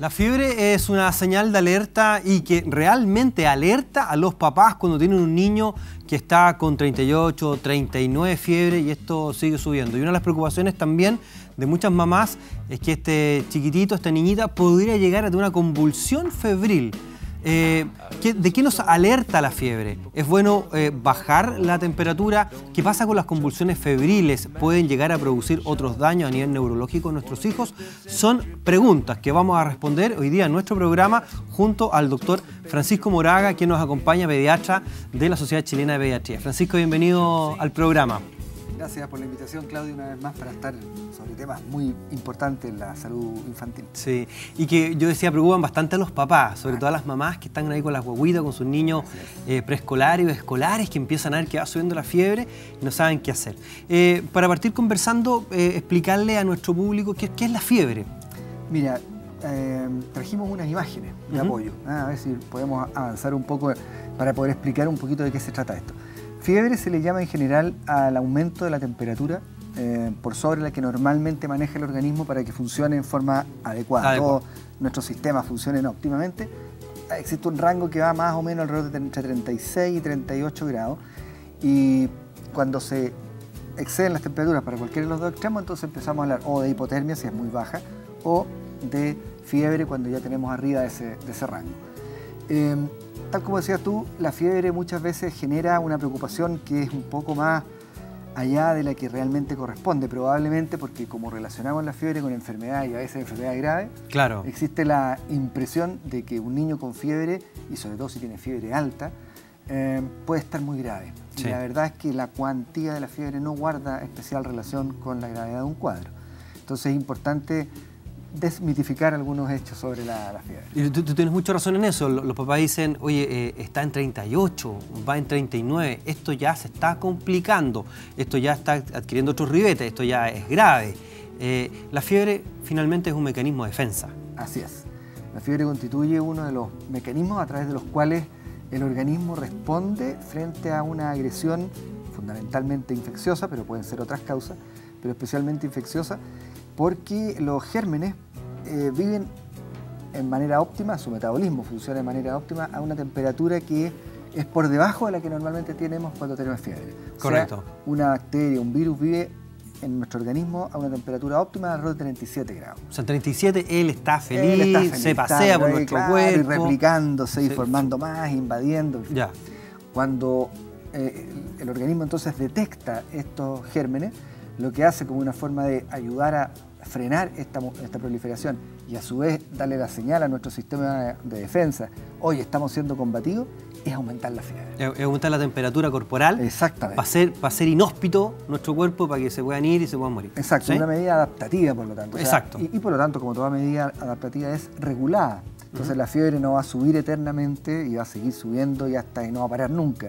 La fiebre es una señal de alerta y que realmente alerta a los papás cuando tienen un niño que está con 38, 39 fiebre y esto sigue subiendo. Y una de las preocupaciones también de muchas mamás es que este chiquitito, esta niñita, podría llegar a tener una convulsión febril. Eh, ¿De qué nos alerta la fiebre? ¿Es bueno eh, bajar la temperatura? ¿Qué pasa con las convulsiones febriles? ¿Pueden llegar a producir otros daños a nivel neurológico en nuestros hijos? Son preguntas que vamos a responder hoy día en nuestro programa junto al doctor Francisco Moraga, quien nos acompaña, pediatra de la Sociedad Chilena de Pediatría. Francisco, bienvenido al programa. Gracias por la invitación, Claudio, una vez más para estar sobre temas muy importantes en la salud infantil. Sí, y que yo decía preocupan bastante a los papás, sobre todo a las mamás que están ahí con las guaguitas, con sus niños eh, preescolares o escolares que empiezan a ver que va subiendo la fiebre y no saben qué hacer. Eh, para partir conversando, eh, explicarle a nuestro público qué, es la fiebre. Mira, trajimos unas imágenes de apoyo, a ver si podemos avanzar un poco para poder explicar un poquito de qué se trata esto. Fiebre se le llama en general al aumento de la temperatura eh, por sobre la que normalmente maneja el organismo para que funcione en forma adecuada. Todos nuestros sistemas funcionen óptimamente. Existe un rango que va más o menos alrededor de entre 36 y 38 grados. Y cuando se exceden las temperaturas para cualquiera de los dos extremos, entonces empezamos a hablar o de hipotermia si es muy baja o de fiebre cuando ya tenemos arriba de ese, rango. Eh, tal como decías tú, la fiebre muchas veces genera una preocupación que es un poco más allá de la que realmente corresponde, probablemente porque como relacionamos la fiebre con enfermedad y a veces enfermedad grave, claro. existe la impresión de que un niño con fiebre, y sobre todo si tiene fiebre alta, eh, puede estar muy grave. Y la verdad es que la cuantía de la fiebre no guarda especial relación con la gravedad de un cuadro. Entonces es importante desmitificar algunos hechos sobre la, fiebre. Y tú, tienes mucha razón en eso. Los, papás dicen, oye, eh, está en 38, va en 39, esto ya se está complicando, esto ya está adquiriendo otros ribetes, esto ya es grave. Eh, la fiebre finalmente es un mecanismo de defensa. Así es. La fiebre constituye uno de los mecanismos a través de los cuales el organismo responde frente a una agresión fundamentalmente infecciosa, pero pueden ser otras causas, pero especialmente infecciosa, porque los gérmenes eh, viven en manera óptima, su metabolismo funciona de manera óptima a una temperatura que es por debajo de la que normalmente tenemos cuando tenemos fiebre. Correcto. una bacteria, un virus vive en nuestro organismo a una temperatura óptima de alrededor de 37 grados. O sea, 37 él está feliz, se pasea por nuestro cuerpo. Y replicándose y formando más, invadiendo. Ya. Cuando eh, el organismo entonces detecta estos gérmenes, lo que hace como una forma de ayudar a frenar esta, proliferación y a su vez darle la señal a nuestro sistema de defensa, hoy estamos siendo combatidos, es aumentar la fiebre. Es aumentar la temperatura corporal. Exactamente. Para ser, para ser inhóspito nuestro cuerpo para que se puedan ir y se puedan morir. Exacto, una medida adaptativa por lo tanto. Exacto. y, por lo tanto, como toda medida adaptativa es regulada. Entonces la fiebre no va a subir eternamente y va a seguir subiendo y hasta y no va a parar nunca.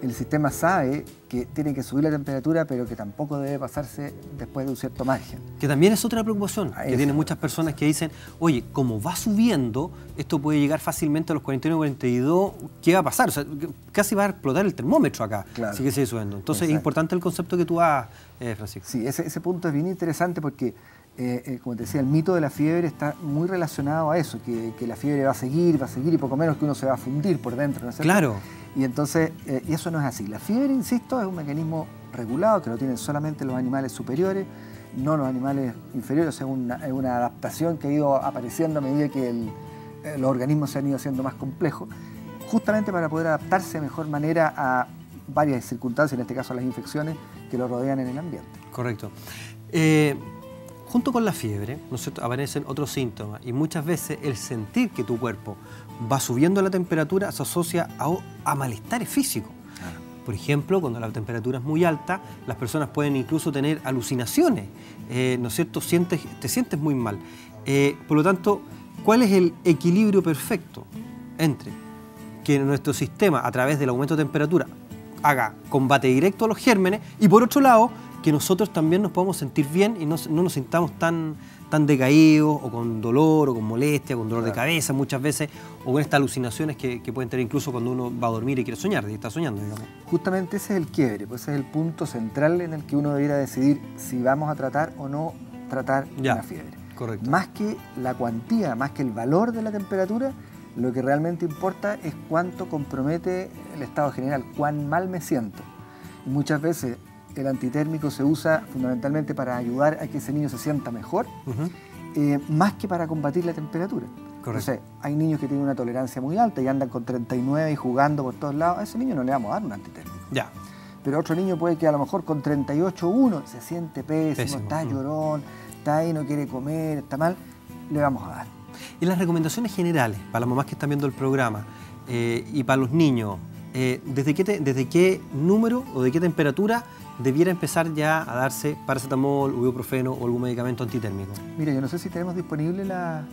El sistema sabe que tiene que subir la temperatura, pero que tampoco debe pasarse después de un cierto margen. Que también es otra preocupación, que tienen muchas personas que dicen, oye, como va subiendo, esto puede llegar fácilmente a los 41 42, ¿qué va a pasar? O sea, casi va a explotar el termómetro acá, claro. si que sigue subiendo. Entonces es importante el concepto que tú has, eh, Francisco. Sí, ese, ese punto es bien interesante porque eh, eh, como te decía, el mito de la fiebre está muy relacionado a eso, que, la fiebre va a seguir, va a seguir y poco menos que uno se va a fundir por dentro. ¿no Claro. Y entonces, eh, y eso no es así. La fiebre, insisto, es un mecanismo regulado que lo tienen solamente los animales superiores, no los animales inferiores. Es una, una adaptación que ha ido apareciendo a medida que los organismos se han ido haciendo más complejos, justamente para poder adaptarse de mejor manera a varias circunstancias, en este caso a las infecciones que lo rodean en el ambiente. Correcto. Junto con la fiebre aparecen otros síntomas y muchas veces el sentir que tu cuerpo va subiendo la temperatura se asocia a, malestares físicos. Por ejemplo, cuando la temperatura es muy alta, las personas pueden incluso tener alucinaciones, eh, ¿no es cierto? Sientes, te sientes muy mal. Eh, por lo tanto, ¿cuál es el equilibrio perfecto entre que nuestro sistema, a través del aumento de temperatura, haga combate directo a los gérmenes y por otro lado, que nosotros también nos podamos sentir bien y no, nos sintamos tan, tan decaídos o con dolor o con molestia, con dolor de cabeza muchas veces o con estas alucinaciones que, pueden tener incluso cuando uno va a dormir y quiere soñar, y está soñando, digamos. Justamente ese es el quiebre, pues ese es el punto central en el que uno debiera decidir si vamos a tratar o no tratar una fiebre. Correcto. Más que la cuantía, más que el valor de la temperatura, lo que realmente importa es cuánto compromete el estado general, cuán mal me siento. Y muchas veces el antitérmico se usa fundamentalmente para ayudar a que ese niño se sienta mejor, eh, más que para combatir la temperatura. Correcto. hay niños que tienen una tolerancia muy alta y andan con 39 y jugando por todos lados. A ese niño no le vamos a dar un antitérmico. Ya. Pero otro niño puede que a lo mejor con 38.1 se siente pésimo, está llorón, está ahí, no quiere comer, está mal, le vamos a dar. Y las recomendaciones generales para las mamás que están viendo el programa eh, y para los niños, eh, ¿desde, qué ¿desde qué número o de qué temperatura debiera empezar ya a darse paracetamol, ibuprofeno o algún medicamento antitérmico? Mira, yo no sé si tenemos disponible la,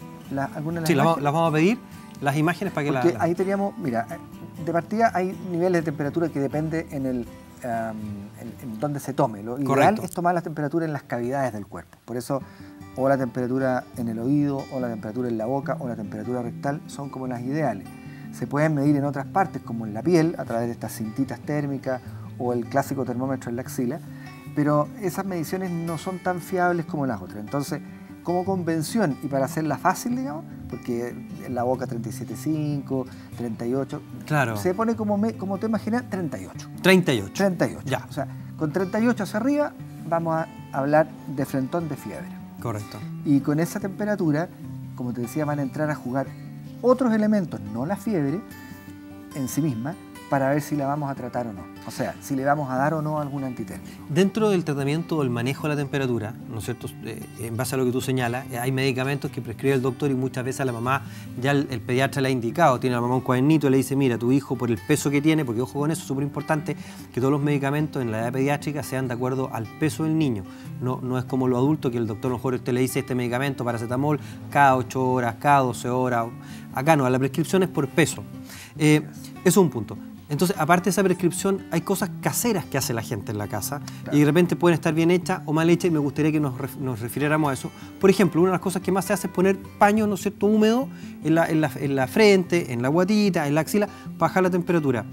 alguna de las Sí, las vamos a pedir, las imágenes para que Porque ahí teníamos, mira, eh, de partida hay niveles de temperatura que depende en el en, donde se tome. Lo ideal es tomar la temperatura en las cavidades del cuerpo. Por eso, o la temperatura en el oído, o la temperatura en la boca, o la temperatura rectal son como las ideales. Se pueden medir en otras partes, como en la piel, a través de estas cintitas térmicas o el clásico termómetro en la axila, pero esas mediciones no son tan fiables como las otras. Entonces, como convención y para hacerla fácil, digamos, porque en la boca 37.5, 38, claro. se pone como, como tema general 38. 38. 38. Ya. O sea, con 38 hacia arriba vamos a hablar de frentón de fiebre. Correcto. Y con esa temperatura, como te decía, van a entrar a jugar otros elementos, no la fiebre en sí misma, para ver si la vamos a tratar o no. O sea, si le vamos a dar o no algún antitérmico. Dentro del tratamiento o el manejo de la temperatura, ¿no es cierto? Eh, en base a lo que tú señalas, eh, hay medicamentos que prescribe el doctor y muchas veces a la mamá ya el, pediatra le ha indicado, tiene a la mamá un cuadernito y le dice, mira, tu hijo por el peso que tiene, porque ojo con eso, es súper importante que todos los medicamentos en la edad pediátrica sean de acuerdo al peso del niño. No, no es como lo adulto que el doctor a mejor usted le dice este medicamento, paracetamol, cada 8 horas, cada 12 horas. Acá no, la prescripción es por peso. Eh, eso es un punto. Entonces, aparte de esa prescripción, hay cosas caseras que hace la gente en la casa y de repente pueden estar bien hechas o mal hechas y me gustaría que nos, refiriéramos a eso. Por ejemplo, una de las cosas que más se hace es poner paño, ¿no es cierto?, húmedo en la, frente, en la guatita, en la axila, para bajar la temperatura.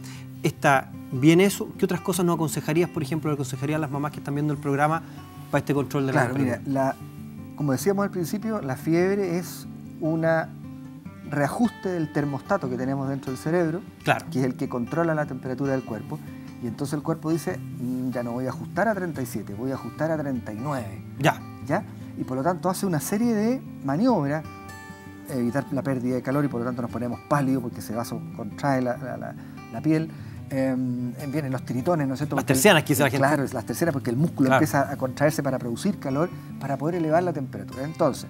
¿Está bien eso? ¿Qué otras cosas nos aconsejarías, por ejemplo, le aconsejarías a las mamás que están viendo el programa para este control de la temperatura? Mira, como decíamos al principio, la fiebre es una reajuste del termostato que tenemos dentro del cerebro, que es el que controla la temperatura del cuerpo. Y entonces el cuerpo dice, mm, ya no voy a ajustar a 37, voy a ajustar a 39. Ya. ¿Ya? Y por lo tanto hace una serie de maniobras, evitar la pérdida de calor y por lo tanto nos ponemos pálidos porque se vasocontrae la, la, la, piel. Em, vienen los tiritones, ¿no es cierto? las tercianas, quizás la gente. Claro, las tercianas porque el músculo empieza a contraerse para producir calor, para poder elevar la temperatura. Entonces,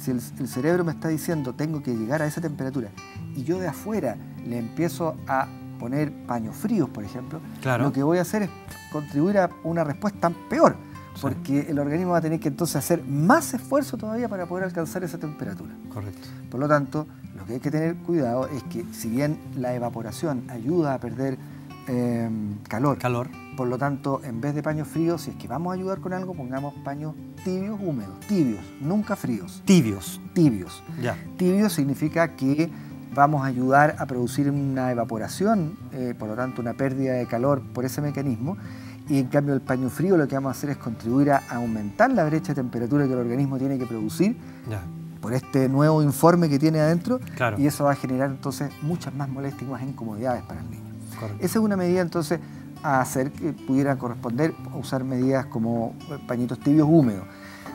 si el, cerebro me está diciendo tengo que llegar a esa temperatura y yo de afuera le empiezo a poner paños fríos, por ejemplo, lo que voy a hacer es contribuir a una respuesta peor, porque el organismo va a tener que entonces hacer más esfuerzo todavía para poder alcanzar esa temperatura. Correcto. Por lo tanto, lo que hay que tener cuidado es que si bien la evaporación ayuda a perder em, calor, calor, por lo tanto, en vez de paños fríos, si es que vamos a ayudar con algo, pongamos paños tibios, húmedos, tibios, nunca fríos. Tibios. Tibios. Ya. Tibios significa que vamos a ayudar a producir una evaporación, eh, por lo tanto una pérdida de calor por ese mecanismo. Y en cambio el paño frío lo que vamos a hacer es contribuir a aumentar la brecha de temperatura que el organismo tiene que producir por este nuevo informe que tiene adentro. Y eso va a generar entonces muchas más molestias y más incomodidades para el niño. Esa es una medida entonces a hacer que pudiera corresponder usar medidas como pañitos tibios húmedos.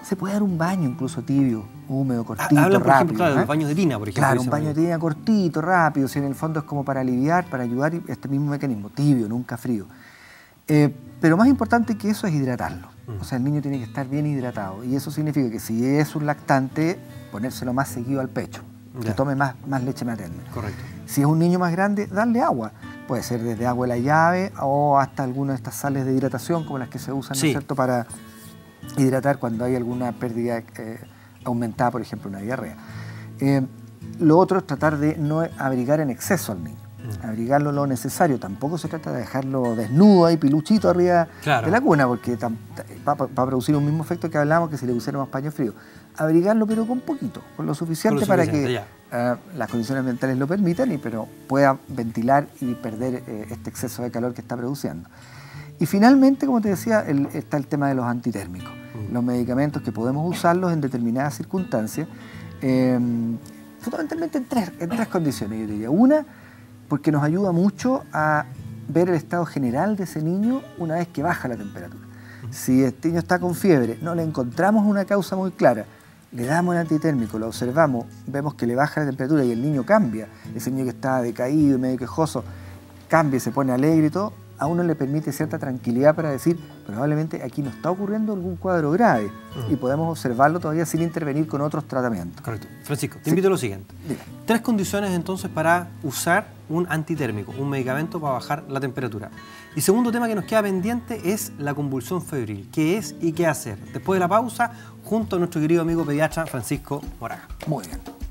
Se puede dar un baño incluso tibio, húmedo, cortito, rápido. Por ejemplo, claro, ¿eh? baños de tina, por ejemplo. Claro, un baño de tina cortito, rápido, si en el fondo es como para aliviar, para ayudar este mismo mecanismo, tibio, nunca frío. Eh, pero más importante que eso es hidratarlo. Mm. O sea, el niño tiene que estar bien hidratado. Y eso significa que si es un lactante, ponérselo más seguido al pecho, que tome más, más leche materna. Correcto. Si es un niño más grande, darle agua. Puede ser desde agua de la llave o hasta algunas de estas sales de hidratación como las que se usan, cierto?, para hidratar cuando hay alguna pérdida eh, aumentada, por ejemplo, una diarrea. Eh, lo otro es tratar de no abrigar en exceso al niño. Mm. Abrigarlo lo necesario. Tampoco se trata de dejarlo desnudo ahí, piluchito arriba de la cuna, porque va, a producir un mismo efecto que hablamos que si le pusiéramos paño frío. Abrigarlo, pero con poquito, con lo suficiente, para que eh, las condiciones ambientales lo permitan, y, pero pueda ventilar y perder eh, este exceso de calor que está produciendo. Y finalmente, como te decía, está el tema de los antitérmicos. mm. los medicamentos que podemos usarlos en determinadas circunstancias, eh, fundamentalmente en tres, en tres condiciones, yo diría. Una, porque nos ayuda mucho a ver el estado general de ese niño una vez que baja la temperatura. Si este niño está con fiebre, no le encontramos una causa muy clara, le damos un antitérmico, lo observamos, vemos que le baja la temperatura y el niño cambia, ese niño que está decaído y medio quejoso, cambia, se pone alegre y todo, a uno le permite cierta tranquilidad para decir, probablemente aquí no está ocurriendo algún cuadro grave y podemos observarlo todavía sin intervenir con otros tratamientos. Correcto. Francisco, te invito a lo siguiente. Tres condiciones entonces para usar un antitérmico, un medicamento para bajar la temperatura. Y segundo tema que nos queda pendiente es la convulsión febril. ¿Qué es y qué hacer? Después de la pausa, junto a nuestro querido amigo pediatra Francisco Moraga. Muy bien.